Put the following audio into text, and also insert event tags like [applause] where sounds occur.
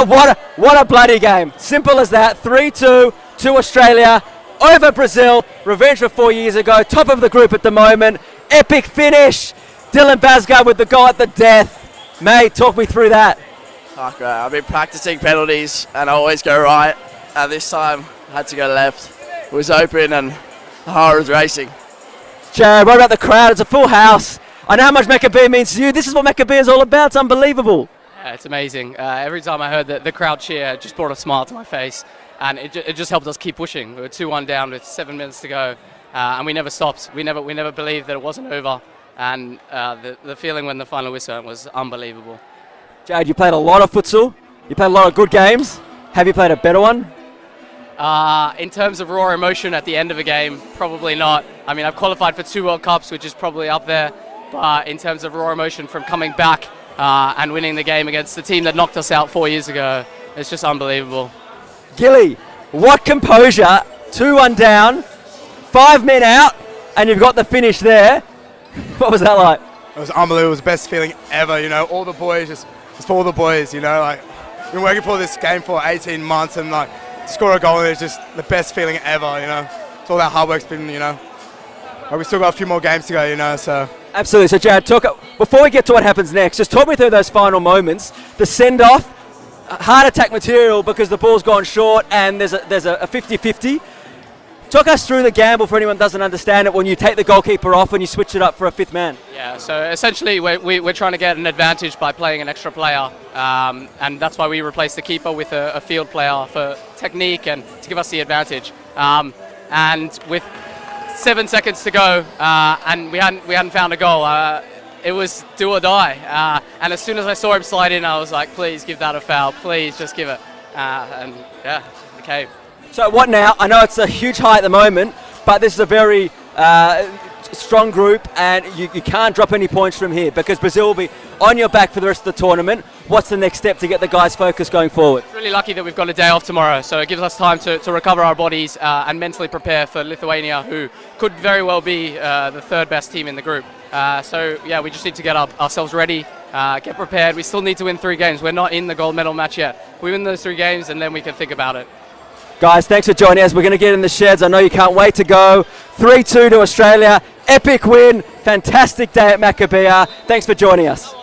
Now, what a, what a bloody game. Simple as that. 3 2 to Australia over Brazil. Revenge for four years ago. Top of the group at the moment. Epic finish. Dylan Basgard with the goal at the death. Mate, talk me through that. Oh, uh, great. I've been practicing penalties and I always go right. And this time I had to go left. It was open and the heart was racing. Jared, what about the crowd? It's a full house. I know how much Maccabi means to you. This is what Maccabi is all about. It's unbelievable. Yeah, it's amazing. Uh, every time I heard the, the crowd cheer, it just brought a smile to my face. And it, ju- it just helped us keep pushing. We were 2 1 down with seven minutes to go. Uh, and we never stopped. We never, we never believed that it wasn't over. And uh, the, the feeling when the final whistle went was unbelievable. Jade, you played a lot of futsal. You played a lot of good games. Have you played a better one? Uh, in terms of raw emotion at the end of a game, probably not. I mean, I've qualified for two World Cups, which is probably up there. But in terms of raw emotion from coming back uh, and winning the game against the team that knocked us out four years ago, it's just unbelievable. Gilly, what composure. 2 1 down, five men out, and you've got the finish there. [laughs] What was that like? It was unbelievable. It was the best feeling ever. You know, all the boys just it's for all the boys. You know, like been working for this game for 18 months and like to score a goal is just the best feeling ever. You know, it's all that hard work's been. You know, but we still got a few more games to go. You know, so. Absolutely. So, Jared, talk before we get to what happens next. Just talk me through those final moments. The send off, heart attack material because the ball's gone short, and there's a there's a 50-50. Talk us through the gamble for anyone doesn't understand it when you take the goalkeeper off and you switch it up for a fifth man. Yeah, so essentially we're, we, we're trying to get an advantage by playing an extra player, um, and that's why we replace the keeper with a, a, field player for technique and to give us the advantage. Um, and with seven seconds to go, uh, and we hadn't we hadn't found a goal. Uh, it was do or die. Uh, and as soon as I saw him slide in, I was like, please give that a foul. Please just give it. Uh, and yeah, it came. So what now? I know it's a huge high at the moment, but this is a very uh, strong group, and you, you can't drop any points from here because Brazil will be on your back for the rest of the tournament. What's the next step to get the guys focused going forward? It's Really lucky that we've got a day off tomorrow, so it gives us time to, to recover our bodies uh, and mentally prepare for Lithuania, who could very well be uh, the third best team in the group. Uh, so yeah, we just need to get our, ourselves ready, uh, get prepared. We still need to win three games. We're not in the gold medal match yet. We win those three games, and then we can think about it. Guys, thanks for joining us. We're going to get in the sheds. I know you can't wait to go. 3 2 to Australia. Epic win. Fantastic day at Maccabiah. Thanks for joining us.